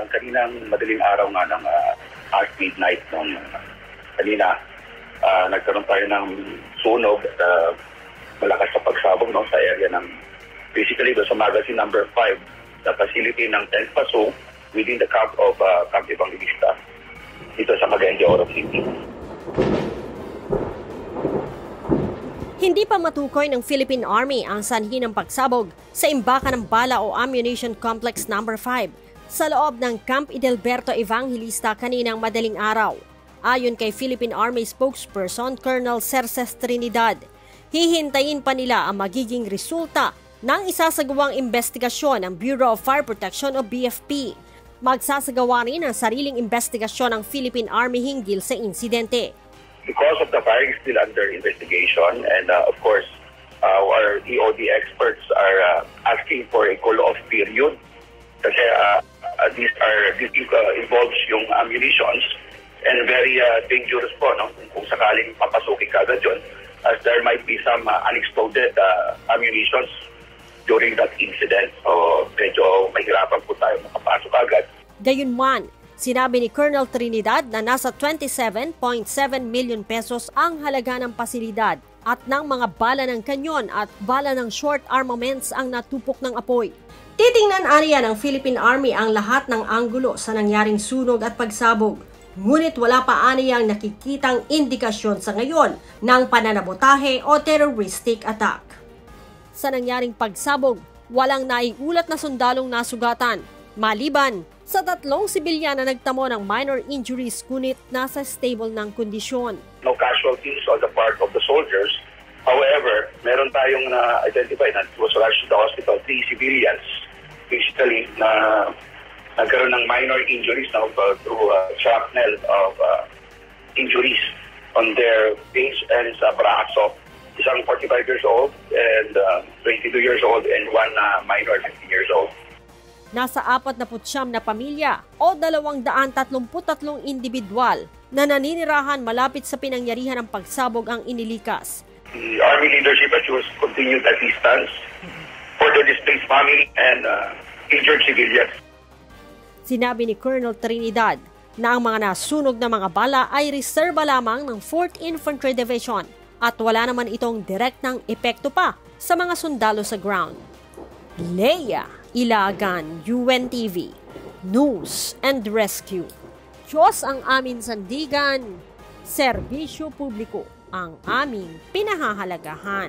Ang kaninang madaling araw nga ng uh, past midnight nung uh, kanina, uh, nagkaroon tayo ng sunog at uh, malakas sa pagsabog no, sa area ng basically doon sa magazine number 5 na facility ng 10th Paso within the camp of uh, Camp Evangelista dito sa Cagayan de Oro City. Hindi pa matukoy ng Philippine Army ang sanhi ng pagsabog sa imbakan ng bala o ammunition complex number 5 sa loob ng Camp Idelberto Evangelista kaninang madaling araw. Ayon kay Philippine Army spokesperson Colonel Cerces Trinidad, hihintayin pa nila ang magiging resulta ng isasagawang investigasyon ng Bureau of Fire Protection o BFP. Magsasagawa rin ang sariling investigasyon ng Philippine Army hinggil sa insidente the cause of the fire is still under investigation and uh, of course uh, our EOD experts are uh, asking for a cool-off period kasi uh, uh, these are this uh, involves yung ammunitions and very uh, dangerous po no? Kung sakaling papasukin ka agad yun as there might be some uh, unexploded uh, ammunitions during that incident. So medyo mahirapan po tayo makapasok agad. Gayunman, Sinabi ni Colonel Trinidad na nasa 27.7 million pesos ang halaga ng pasilidad at ng mga bala ng kanyon at bala ng short armaments ang natupok ng apoy. Titingnan aniya ng Philippine Army ang lahat ng anggulo sa nangyaring sunog at pagsabog. Ngunit wala pa aniyang nakikitang indikasyon sa ngayon ng pananabotahe o terroristic attack. Sa nangyaring pagsabog, walang naiulat na sundalong nasugatan, maliban sa tatlong sibilyan na nagtamo ng minor injuries kunit nasa stable ng kondisyon. Casualties on the part of the soldiers. However, meron tayong na-identify na was rushed to the hospital, three civilians basically na nagkaroon ng minor injuries na uh, through uh, shrapnel of uh, injuries on their face and sa braso. Isang 45 years old and uh, 22 years old and one uh, minor 15 years old. Nasa 49 na pamilya o 233 individual na naninirahan malapit sa pinangyarihan ng pagsabog ang inilikas. The Army leadership assures continued assistance for the displaced family and uh, injured civilians. Sinabi ni Colonel Trinidad na ang mga nasunog na mga bala ay reserba lamang ng 4th Infantry Division at wala naman itong direktang epekto pa sa mga sundalo sa ground. Leia Ilagan, UNTV, News and Rescue. Diyos ang aming sandigan, serbisyo publiko ang aming pinahahalagahan.